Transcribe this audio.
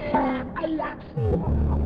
I love you.